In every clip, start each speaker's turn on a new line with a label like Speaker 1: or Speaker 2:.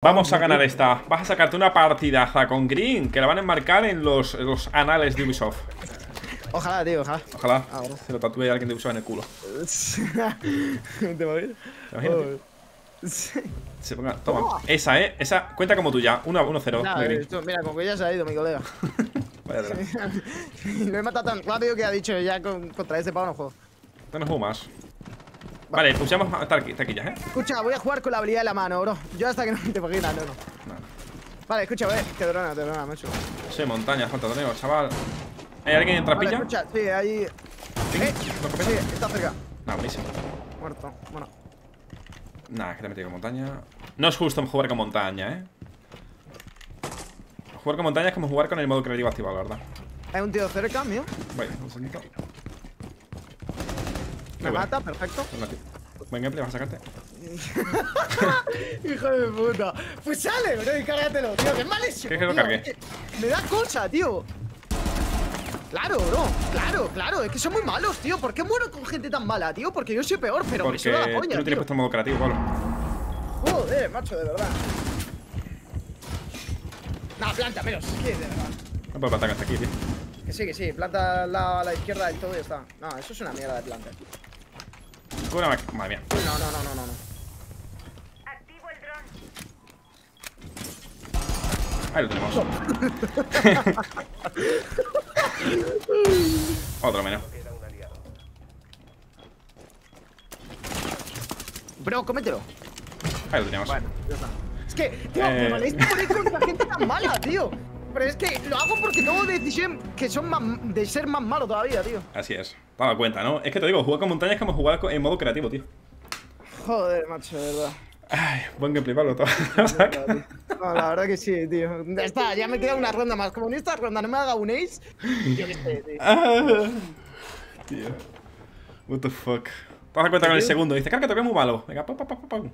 Speaker 1: Vamos a ganar esta. Vas a sacarte una partidaza con Green que la van a enmarcar en los, en los anales de Ubisoft.
Speaker 2: Ojalá, tío, ojalá.
Speaker 1: Ojalá
Speaker 2: Ahora.
Speaker 1: se lo tatúe alguien de Ubisoft en el culo.
Speaker 2: ¿Te va a ir? Sí.
Speaker 1: Se ponga- toma.
Speaker 2: Oh.
Speaker 1: Esa, eh. Esa cuenta como tuya. 1-0
Speaker 2: Nada,
Speaker 1: de Green.
Speaker 2: esto- mira, como que ya se ha ido mi colega.
Speaker 1: Vaya.
Speaker 2: Lo he matado tan rápido que ha dicho ya con- contra este pavo no juego.
Speaker 1: No juego más. Vale, taqui- taquillas, eh.
Speaker 2: Escucha, voy a jugar con la habilidad de la mano, bro. Yo hasta que no te imaginas, no, no. Vale, escucha, ve. Te drona, te drona, macho.
Speaker 1: Sí, montaña, falta torneo, chaval. ¿Hay alguien en
Speaker 2: Vale,
Speaker 1: trapilla?
Speaker 2: escucha, sí, ahí.
Speaker 1: ¿Sí?
Speaker 2: Eh, sí, está cerca.
Speaker 1: No, buenísimo.
Speaker 2: Muerto. Bueno.
Speaker 1: Nah, es que te he metido con montaña. No es justo jugar con montaña, eh. Jugar con montaña es como jugar con el modo creativo activado, la verdad.
Speaker 2: Hay un tío cerca, mío.
Speaker 1: Voy, un segundito.
Speaker 2: Me mata, perfecto.
Speaker 1: Venga, gameplay, vas a sacarte.
Speaker 2: Hijo de puta. Pues sale, bro, y cárgatelo, tío, que es malísimo.
Speaker 1: ¿Quieres que lo cargue?
Speaker 2: Me da cosa, tío. Claro, bro, claro, claro, es que son muy malos, tío. ¿Por qué muero con gente tan mala, tío? Porque yo soy peor, pero me
Speaker 1: Porque
Speaker 2: suda la
Speaker 1: tú no
Speaker 2: polla,
Speaker 1: tienes puesto modo creativo, Pablo.
Speaker 2: Joder, macho, de verdad. Nah, planta, de verdad.
Speaker 1: No puedo plantar hasta aquí, tío.
Speaker 2: Que sí, que sí, planta la, a la izquierda y todo y ya está. No, eso es una mierda de planta.
Speaker 1: Una ma- Madre mía.
Speaker 2: No, no, no, no, no. no.
Speaker 3: Activo el dron.
Speaker 1: Ahí lo tenemos. Otro menos.
Speaker 2: Bro, cómetelo.
Speaker 1: Ahí lo tenemos.
Speaker 2: Bueno, ya está. Es que, tío,
Speaker 1: Eh.
Speaker 2: me molesta morir contra gente tan mala, tío. Pero es que lo hago porque tomo decisión que son más, de ser más malo todavía, tío.
Speaker 1: Así es. Te dado cuenta, ¿no? Es que te digo, jugar con montaña es como jugar en modo creativo, tío.
Speaker 2: Joder, macho, de verdad.
Speaker 1: Ay, buen gameplay, Pablo. todo.
Speaker 2: No, la verdad que sí, tío. Ya está, ya me queda una ronda más. Como en esta ronda no me haga un ace, yo qué sé, tío.
Speaker 1: Ah, tío. What the fuck. Te das cuenta con el segundo. Dice, carga, te veo muy malo. Venga, pum, pum, pum, pum.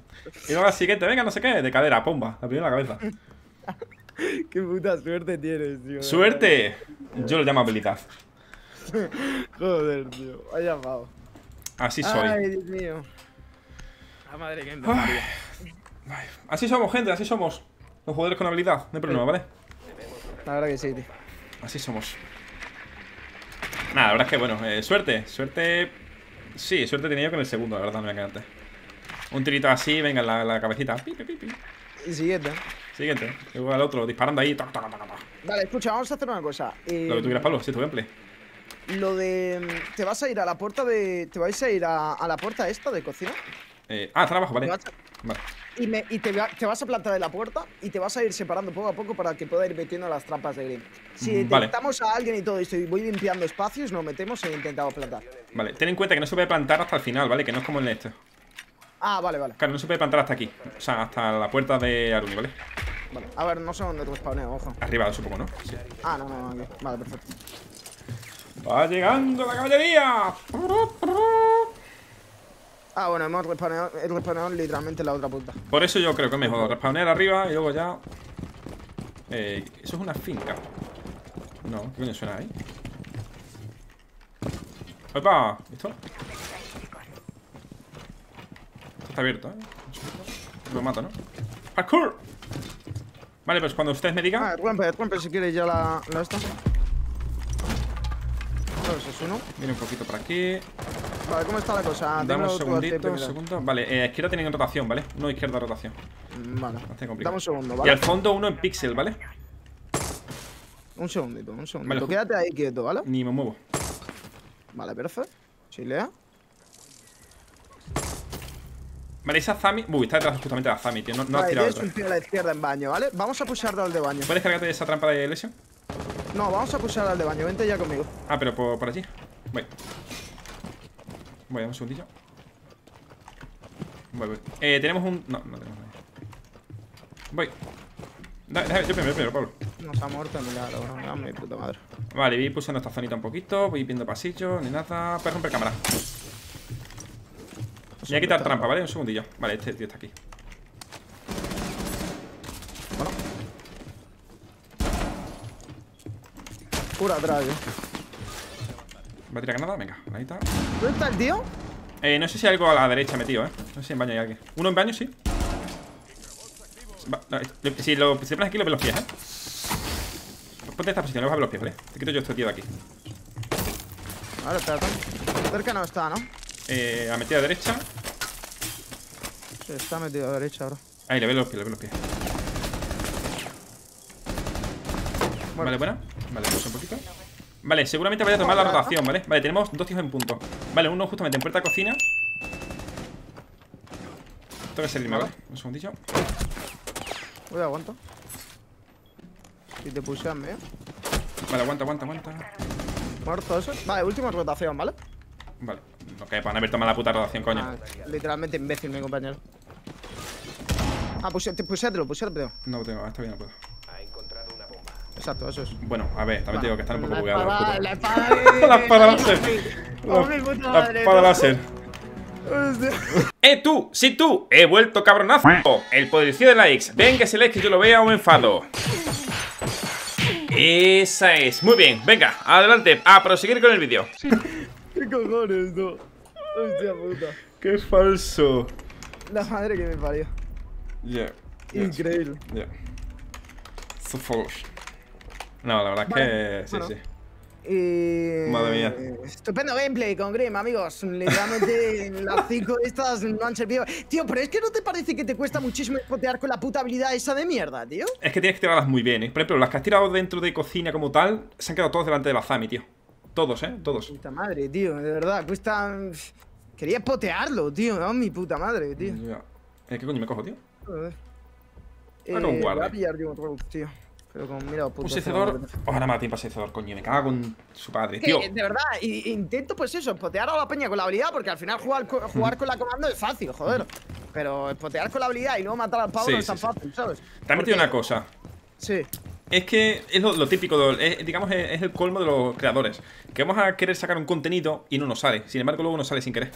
Speaker 1: Y luego la siguiente, venga, no sé qué, de cadera, pomba. La primera en la cabeza.
Speaker 2: Qué puta suerte tienes, tío.
Speaker 1: ¡Suerte! Yo lo llamo habilidad.
Speaker 2: Joder, tío. Vaya pavo.
Speaker 1: Así soy.
Speaker 2: Ay, Dios mío. La madre que me
Speaker 1: Ay.
Speaker 2: parió.
Speaker 1: Ay, Así somos, gente, así somos. Los jugadores con habilidad. No hay problema, ¿vale?
Speaker 2: La verdad que sí, tío.
Speaker 1: Así somos. Nada, la verdad es que, bueno, eh, suerte. Suerte. Sí, suerte tenía yo con el segundo, la verdad, no voy a quedarte. Un tirito así, venga, en la, la cabecita. Pi, pi, pi, pi.
Speaker 2: Y siguiente.
Speaker 1: Siguiente. Igual al otro, disparando ahí. Toc.
Speaker 2: Vale, escucha, vamos a hacer una cosa. Eh,
Speaker 1: Lo que tú quieras, Pablo, si es tu gameplay.
Speaker 2: Lo de. Te vas a ir a la puerta de. Te vais a ir a, a la puerta esta de cocina.
Speaker 1: Eh, ah, está abajo, vale.
Speaker 2: A-
Speaker 1: Vale.
Speaker 2: y me, y te, va- te vas a plantar en la puerta y te vas a ir separando poco a poco para que pueda ir metiendo las trampas de Green. Si
Speaker 1: Mm, vale.
Speaker 2: detectamos a alguien y todo esto y voy limpiando espacios, nos metemos e intentamos plantar.
Speaker 1: Vale, ten en cuenta que no se puede plantar hasta el final, ¿vale? Que no es como en este.
Speaker 2: Ah, vale, vale.
Speaker 1: Claro, no se puede plantar hasta aquí. O sea, hasta la puerta de Aruni, ¿vale?
Speaker 2: Vale. A ver, no sé dónde te spawneo, ojo.
Speaker 1: Arriba, supongo, ¿no? Sí.
Speaker 2: Ah, no, no, no, aquí. Vale, perfecto.
Speaker 1: ¡Va llegando la caballería!
Speaker 2: Ah, bueno, hemos respawneado, he respawneado literalmente en la otra puerta.
Speaker 1: Por eso yo creo que es mejor respawnear arriba y luego ya. Eh, eso es una finca. No, ¿qué coño suena ahí? ¡Opa! ¿Esto? Esto está abierto, ¿eh? Lo mato, ¿no? ¡Parkour! Vale, pues cuando ustedes me digan.
Speaker 2: Ah, rompe, rompe si quieres ya la, la esta. Vale, eso es uno.
Speaker 1: Viene un poquito por aquí.
Speaker 2: Vale, ¿cómo está la cosa?
Speaker 1: Dame un segundito, un segundo. Vale, eh, izquierda tienen rotación, ¿vale? No izquierda rotación.
Speaker 2: Mm, Vale. Dame un segundo,
Speaker 1: Y
Speaker 2: ¿vale?
Speaker 1: al fondo uno en pixel, ¿vale?
Speaker 2: Un segundito, un segundito.
Speaker 1: Vale,
Speaker 2: Quédate ahí quieto, ¿vale?
Speaker 1: Ni me muevo.
Speaker 2: Vale, perfecto. Chilea.
Speaker 1: Vale, esa Zami. Uy, está detrás justamente de la Zami, tío. No, no has
Speaker 2: vale,
Speaker 1: tirado
Speaker 2: tienes un tío a la izquierda en baño, ¿vale? Vamos a pushar al de baño.
Speaker 1: ¿Puedes cargarte esa trampa de lesión?
Speaker 2: No, vamos a pushar al de baño. Vente ya conmigo.
Speaker 1: Ah, pero por, por allí. Voy. Voy, dame un segundillo. Voy, voy. Eh, tenemos un. No, no tenemos nadie. Voy. Da- Déjame, yo primero, primero, Pablo.
Speaker 2: Nos ha muerto, milagro, bro. Ah, mi puta madre.
Speaker 1: Vale, voy pulsando esta zonita un poquito. Voy viendo pasillos, ni nada. Puedes romper cámara. Voy a quitar trampa, ¿vale? Un segundillo. Vale, este tío está aquí.
Speaker 2: Bueno. Pura eh.
Speaker 1: ¿Va a tirar granada? Venga, granadita.
Speaker 2: ¿Dónde está el tío?
Speaker 1: Eh, no sé si hay algo a la derecha metido, ¿eh? No sé si en baño hay alguien. ¿Uno en baño? Sí. Va, no, le- si, lo, si te pones aquí, lo ves los pies, ¿eh? Ponte en esta posición, lo vas a ver los pies, ¿vale? Te quito yo este tío de aquí.
Speaker 2: Vale, espérate. Cerca no está, ¿no?
Speaker 1: Eh, a metida derecha.
Speaker 2: Sí, está metido a derecha, bro.
Speaker 1: Ahí, le ves los pies, le ves los pies.
Speaker 2: Bueno.
Speaker 1: Vale, buena. Vale, pues un poquito. Vale, seguramente vaya a tomar la rotación, ¿vale? Vale, tenemos dos tíos en punto. Vale, uno justamente en puerta de cocina. Tengo que salirme, ¿vale? Un segundillo.
Speaker 2: Uy, aguanta. Y te puse a medio.
Speaker 1: Vale, aguanta, aguanta, aguanta.
Speaker 2: Muerto eso. Vale, última rotación, ¿vale?
Speaker 1: Vale. No que van a haber tomado la puta rotación, coño.
Speaker 2: Ah, literalmente imbécil, mi compañero. Ah, puse, te pusételo, pusételo.
Speaker 1: No tengo, esta bien no puedo.
Speaker 2: Exacto, eso es.
Speaker 1: Bueno, a ver, también te digo que están un poco
Speaker 2: La
Speaker 1: bugueados.
Speaker 2: la
Speaker 1: putos.
Speaker 2: espada.
Speaker 1: La espada láser. La espada láser. ¡Eh tú! ¡Sí tú! ¡He vuelto cabronazo! El poderío de likes. Ven que se like que yo lo vea o me enfado. Esa es. Muy bien, venga, adelante, a proseguir con el vídeo.
Speaker 2: ¿Qué cojones, tú? Hostia puta.
Speaker 1: ¡Qué falso!
Speaker 2: La madre que me parió.
Speaker 1: Yeah.
Speaker 2: Increíble.
Speaker 1: Yeah. So false. No, la verdad es que. Sí,
Speaker 2: bueno.
Speaker 1: sí.
Speaker 2: Y...
Speaker 1: Madre mía.
Speaker 2: Estupendo gameplay con Grim, amigos. Literalmente las cinco estas no han servido. Tío, pero es que no te parece que te cuesta muchísimo espotear con la puta habilidad esa de mierda, tío.
Speaker 1: Es que tienes que tirarlas muy bien, ¿eh? Por ejemplo, las que has tirado dentro de cocina como tal, se han quedado todos delante de la Zami, tío. Todos, ¿eh? Todos.
Speaker 2: Puta madre, tío, de verdad, cuesta. Quería potearlo, tío, no, mi puta madre, tío.
Speaker 1: Ya. Eh, ¿Qué coño me cojo, tío?
Speaker 2: Joder.
Speaker 1: Con
Speaker 2: Eh,
Speaker 1: guardia.
Speaker 2: voy a pillar yo otro, tío. Pero con, mira, puto.
Speaker 1: Un secedor. Oh, ahora me tiempo coño. Me cago en su padre, tío.
Speaker 2: de verdad, intento pues eso, potear a la peña con la habilidad, porque al final jugar, jugar con la comando es fácil, joder. Pero potear con la habilidad y luego matar al pavo
Speaker 1: Sí,
Speaker 2: no es
Speaker 1: sí,
Speaker 2: tan
Speaker 1: sí.
Speaker 2: fácil, ¿sabes?
Speaker 1: También tiene una cosa.
Speaker 2: Sí.
Speaker 1: Es que es lo, lo típico, de- es- digamos, es, es el colmo de los creadores. Que vamos a querer sacar un contenido y no nos sale. Sin embargo, luego nos sale sin querer,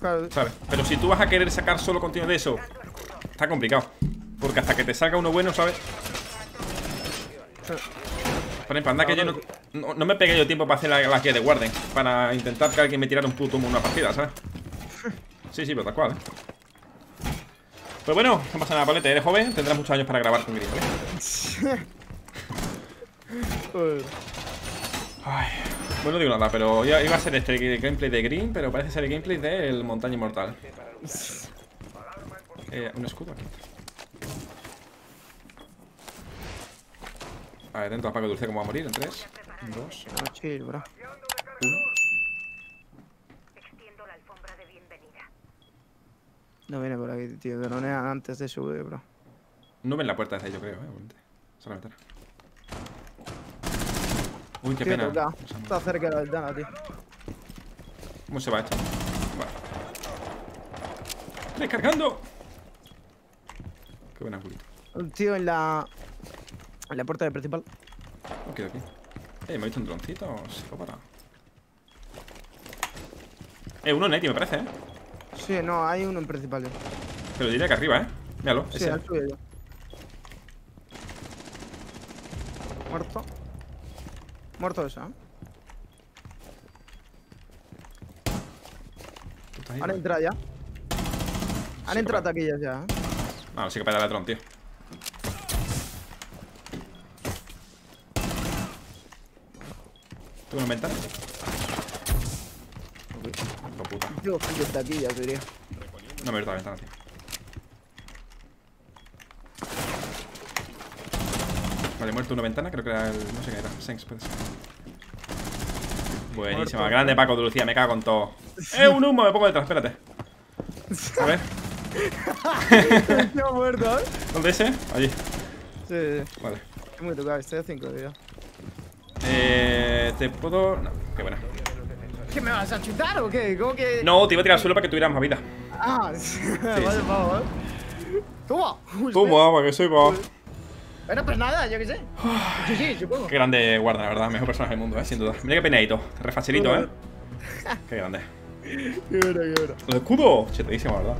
Speaker 2: Claro.
Speaker 1: ¿sabes? Pero si tú vas a querer sacar solo contenido de eso, está complicado. Porque hasta que te salga uno bueno, ¿sabes? Por ejemplo, anda que yo no, no, no me pegué yo tiempo para hacer la, la guía de Warden. Para intentar que alguien me tirara un puto en una partida, ¿sabes? Sí, sí, pero tal cual, ¿eh? Pues bueno, no pasa nada, Paulete, eres joven, tendrás muchos años para grabar con Gris, ¿vale?
Speaker 2: Joder.
Speaker 1: Ay, bueno, no digo nada, pero iba a ser este el gameplay de Green, pero parece ser el gameplay del Montaña Inmortal. Eh, un escudo aquí. A ver, dentro apago dulce como va a morir en 3, 2,
Speaker 2: No, chill, bro.
Speaker 1: 1.
Speaker 3: Extiendo la alfombra de bienvenida.
Speaker 2: No viene por aquí, tío. Dronea antes de subir, bro.
Speaker 1: No ven la puerta esa, yo creo, eh. obviamente. Esa es la ventana. Uy, qué pena.
Speaker 2: Está cerca de la ventana, tío.
Speaker 1: ¿Cómo se va esto? Vale. ¡Descargando! Qué buena culito.
Speaker 2: Un tío en la. En la puerta del principal.
Speaker 1: Ok, ok. Eh, me he visto un droncito. Psicópata. Eh, uno Neti, me parece, eh.
Speaker 2: Sí, no, hay uno en principal. tío.
Speaker 1: Pero diría que arriba, eh. Míralo,
Speaker 2: Sí,
Speaker 1: ese.
Speaker 2: al suyo yo. Muerto. Muerto ese, ¿eh? Han
Speaker 1: ¿no?
Speaker 2: entrado ya. Han
Speaker 1: Sí,
Speaker 2: entrado taquillas ya, ¿eh?
Speaker 1: No, sí que para darle dron, tío. ¿Tú una ventana? Hijo puta.
Speaker 2: Yo fui de taquillas, diría.
Speaker 1: No me he abierto la ventana, tío. Vale, muerto una ventana, creo que era el. No sé qué era. Puede ser. Buenísima,
Speaker 2: Muerto.
Speaker 1: grande Paco de Lucía, me cago en todo. ¡Eh, un humo! Me pongo detrás, espérate. A ver,
Speaker 2: Tío muerto, ¿eh?
Speaker 1: ¿dónde es ese? Allí.
Speaker 2: Sí, sí.
Speaker 1: Vale.
Speaker 2: Es muy tocado, estoy a 5, tío.
Speaker 1: Eh. Te puedo. No, qué buena.
Speaker 2: ¿Qué me vas a chutar o qué? ¿Cómo que.?
Speaker 1: No, te iba a tirar al suelo para que tuvieras más vida.
Speaker 2: Ah, vale, pavo, ¿eh? Toma.
Speaker 1: Toma, para que sepa.
Speaker 2: Bueno, pues nada, yo qué sé. Sí, sí, supongo.
Speaker 1: Qué grande guarda, la verdad. Mejor personaje del mundo, eh, sin duda. Mira qué peinadito. Refacherito, eh. Qué grande.
Speaker 2: Qué bueno, qué bueno.
Speaker 1: El escudo, chetadísimo, ¿verdad?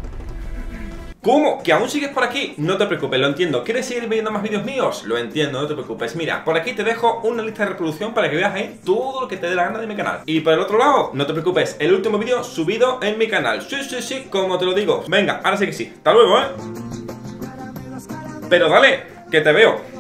Speaker 1: ¿Cómo? ¿Que aún sigues por aquí? No te preocupes, lo entiendo. ¿Quieres seguir viendo más vídeos míos? Lo entiendo, no te preocupes. Mira, por aquí te dejo una lista de reproducción para que veas ahí todo lo que te dé la gana de mi canal. Y por el otro lado, no te preocupes, el último vídeo subido en mi canal. Sí, sí, sí, como te lo digo. Venga, ahora sí que sí. Hasta luego, ¿eh? Pero dale, que te veo.